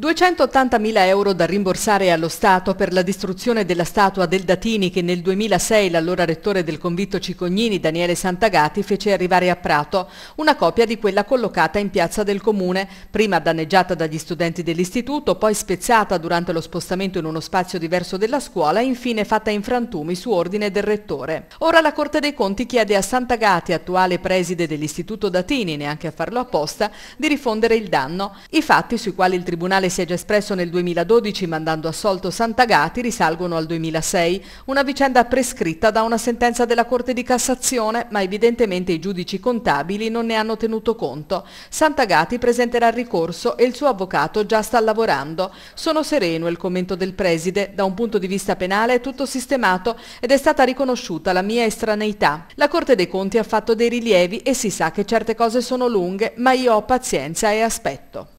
280.000 euro da rimborsare allo Stato per la distruzione della statua del Datini che nel 2006 l'allora rettore del convitto Cicognini, Daniele Santagati, fece arrivare a Prato, una copia di quella collocata in piazza del comune, prima danneggiata dagli studenti dell'istituto, poi spezzata durante lo spostamento in uno spazio diverso della scuola e infine fatta in frantumi su ordine del rettore. Ora la Corte dei Conti chiede a Santagati, attuale preside dell'istituto Datini, neanche a farlo apposta, di rifondere il danno. I fatti sui quali il Tribunale Tribunale si è già espresso nel 2012 mandando assolto Santagati risalgono al 2006, una vicenda prescritta da una sentenza della Corte di Cassazione, ma evidentemente i giudici contabili non ne hanno tenuto conto. Santagati presenterà il ricorso e il suo avvocato già sta lavorando. Sono sereno il commento del preside, da un punto di vista penale è tutto sistemato ed è stata riconosciuta la mia estraneità. La Corte dei Conti ha fatto dei rilievi e si sa che certe cose sono lunghe, ma io ho pazienza e aspetto.